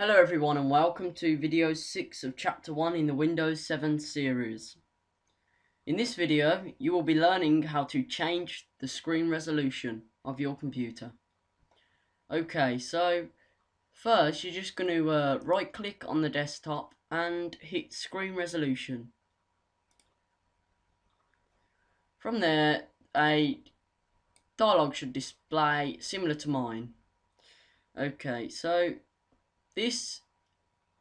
Hello everyone and welcome to video 6 of chapter 1 in the Windows 7 series. In this video you will be learning how to change the screen resolution of your computer. Okay so first you're just going to uh, right click on the desktop and hit screen resolution. From there a dialog should display similar to mine. Okay so this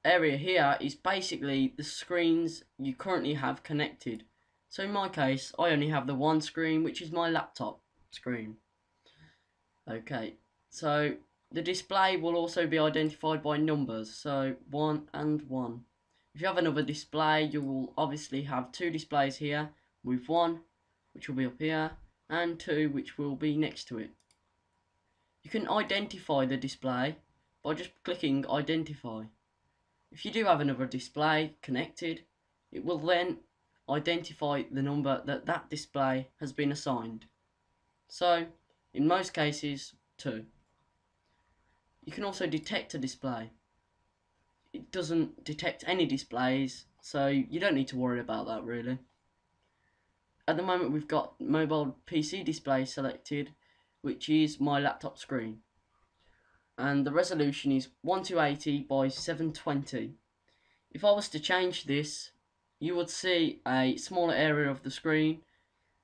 area here is basically the screens you currently have connected. So in my case, I only have the one screen, which is my laptop screen. Okay, so the display will also be identified by numbers, so 1 and 1. If you have another display, you will obviously have two displays here, with 1, which will be up here, and 2, which will be next to it. You can identify the display by just clicking identify. If you do have another display connected, it will then identify the number that that display has been assigned. So, in most cases, 2. You can also detect a display. It doesn't detect any displays, so you don't need to worry about that really. At the moment we've got mobile PC display selected, which is my laptop screen and the resolution is 1280 by 720. If I was to change this, you would see a smaller area of the screen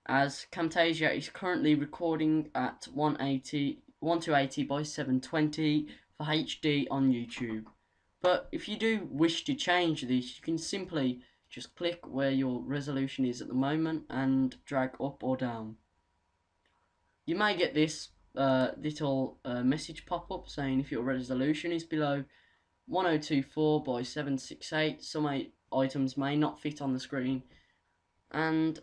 as Camtasia is currently recording at 180, 1280 by 720 for HD on YouTube. But if you do wish to change this, you can simply just click where your resolution is at the moment and drag up or down. You may get this uh, little uh, message pop up saying if your resolution is below 1024 by 768 some items may not fit on the screen. And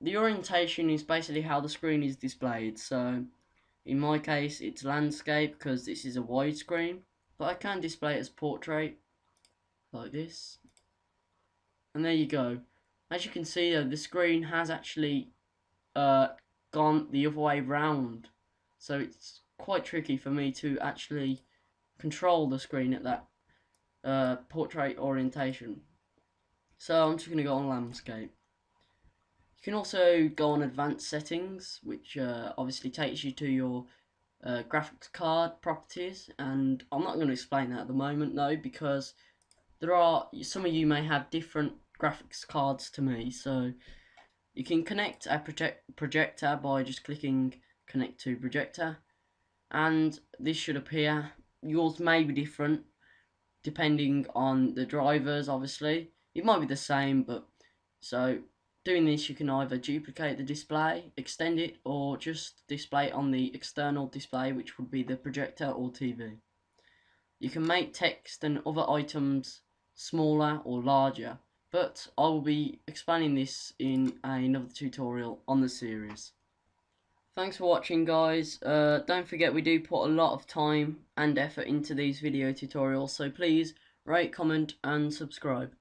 the orientation is basically how the screen is displayed. So in my case it's landscape because this is a widescreen but I can display it as portrait like this. And there you go. As you can see though the screen has actually uh, gone the other way round so it's quite tricky for me to actually control the screen at that uh, portrait orientation. So I'm just going to go on landscape. You can also go on advanced settings, which uh, obviously takes you to your uh, graphics card properties, and I'm not going to explain that at the moment though, because there are some of you may have different graphics cards to me, so you can connect a project projector by just clicking connect to projector and this should appear. Yours may be different depending on the drivers obviously. It might be the same but so doing this you can either duplicate the display extend it or just display it on the external display which would be the projector or TV you can make text and other items smaller or larger but I will be explaining this in another tutorial on the series Thanks for watching guys. Uh, don't forget we do put a lot of time and effort into these video tutorials, so please rate, comment and subscribe.